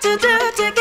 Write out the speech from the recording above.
to do to together.